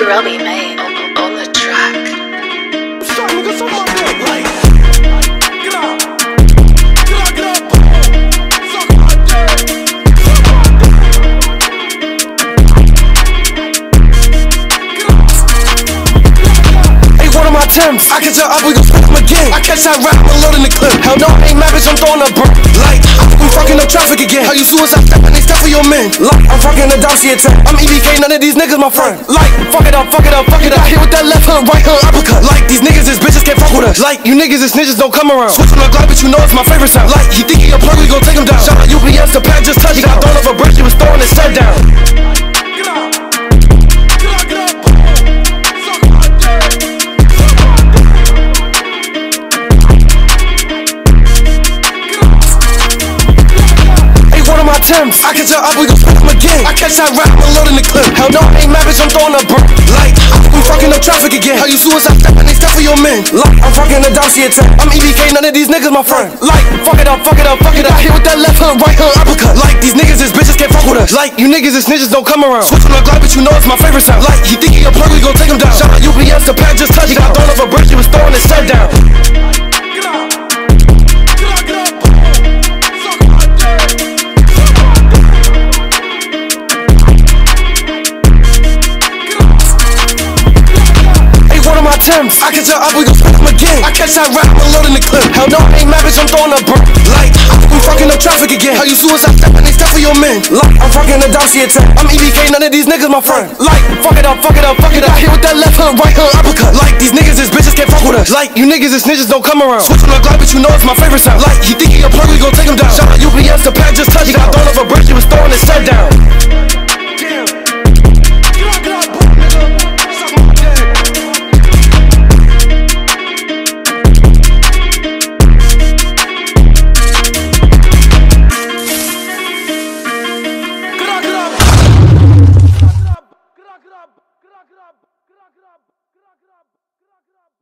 girl be made. Timbs. I catch her up, we gon' split them again. I catch that rap, I'm loading the clip. Hell no, I ain't bitch, I'm throwing a brick. Like, we fucking up traffic again. How you suicide step and they step for your men. Like, I'm fucking the Darcy attack. I'm EBK, none of these niggas my friend. Like, fuck it up, fuck it up, fuck it up. Hit with that left hook, right hook, uppercut. Like, these niggas is bitches can't fuck with us. Like, you niggas is snitches don't come around. Switch on the Glock, but you know it's my favorite sound. Like, he think he a plug, we gon' take him down. Shout out UPS, the pad just touched. He got thrown off a bridge, he was throwing his set down. My I catch her up, we gon' split them again. I catch that rap, I'm loading the clip. Hell no, I ain't mad, bitch, I'm throwing a brick. Like, we fucking up traffic again. How you suicide step and they step for your men. Like, I'm fucking the Darcy attack. I'm EBK, none of these niggas my friend. Like, fuck it up, fuck it up, fuck it up. Hit with that left hook, right hook, uppercut. Like, these niggas is bitches can't fuck with us. Like, you niggas is snitches don't come around. Switch on the Glock, but you know it's my favorite sound. Like, he think he a plug, we gon' take him down. Shout out UPS, the pad just touched. He got thrown off a bridge, he was throwing his set down. Timbs. I catch her up, we gon' split them again. I catch that rap, I'm loading the clip. Hell no, I ain't mad, bitch, I'm throwing a brick. Like, we fucking up traffic again. How you suicide step and they step for your men. Like, I'm fucking the Darcy attack. I'm EBK, none of these niggas my friend. Like, fuck it up, fuck it up, fuck it up. Hit with that left hook, right hook, uppercut. Like, these niggas is bitches can't fuck with us. Like, you niggas is snitches don't come around. Switch on the Glock, but you know it's my favorite sound. Like, he think he a grab, grab, grab, grab, grab, grab.